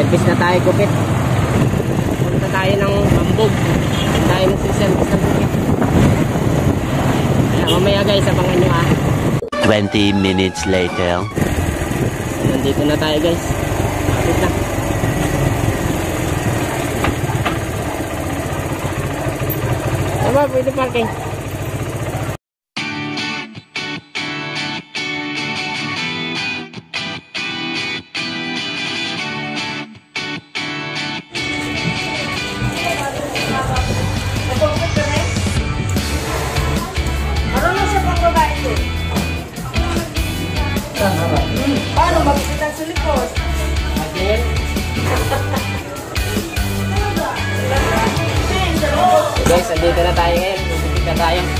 Service na tayo gupit. Punta tayo ng Bambog. Tayo ng service ng gupit. Kaya mamaya guys, abangan nyo ah. 20 minutes later. Nandito na tayo guys. Kapit na. Tama, pwede parking. Guys, nandito na tayo ngayon. Gupit na tayo.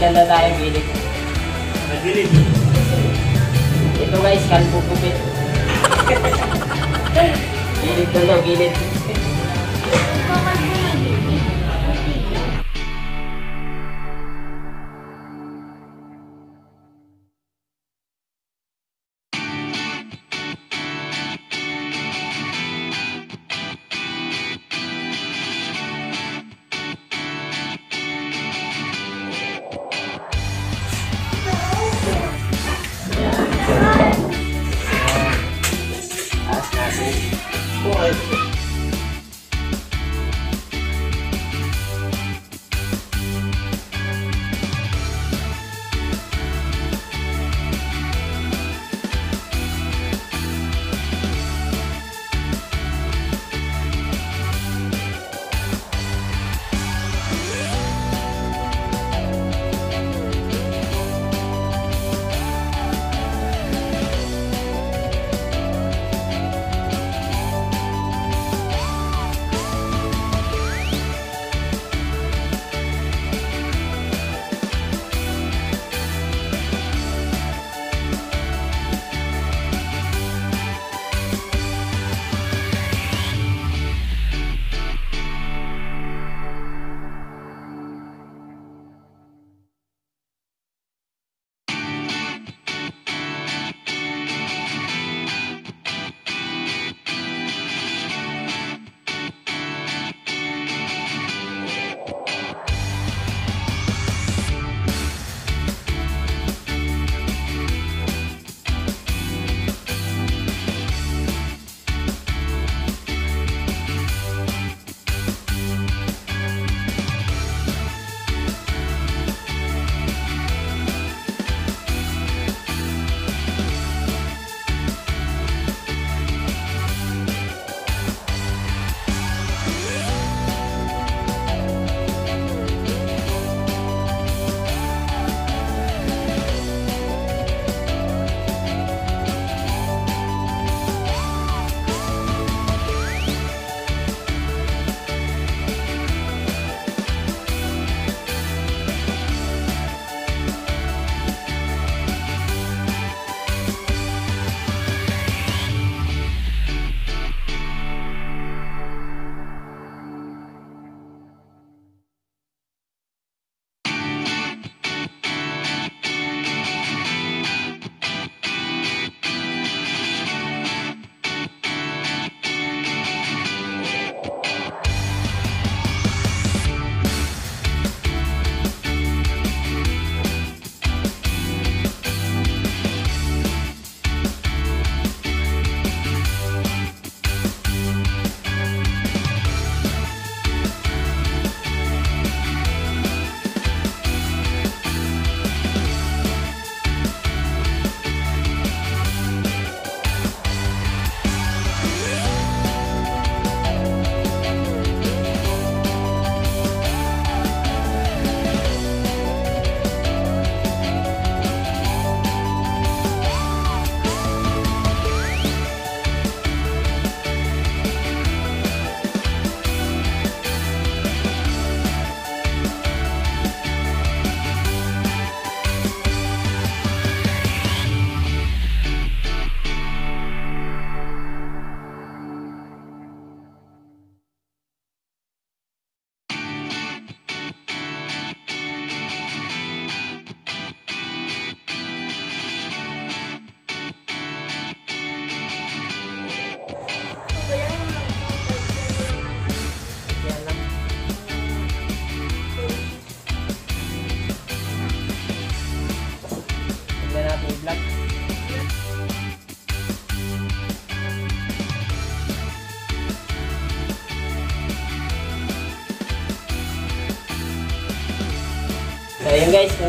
Na tayo, gilid. Nagilid. Ito guys, kalbo kupit. gilid na daw, gilid.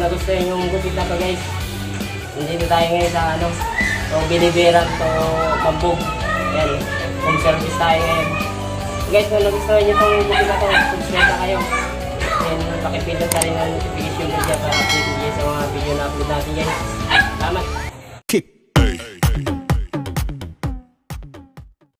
Nagustuhan yung gupit na to guys, nandito tayo ngayon sa ano, to Binibiran to Mambog. Yan, home service tayo ngayon. Guys, kung nagustuhan nyo itong gupit na to, subscribe na kayo. Yan, pakipindot na rin ang notification bell dyan para update nyo sa mga video na upload natin guys. Salamat!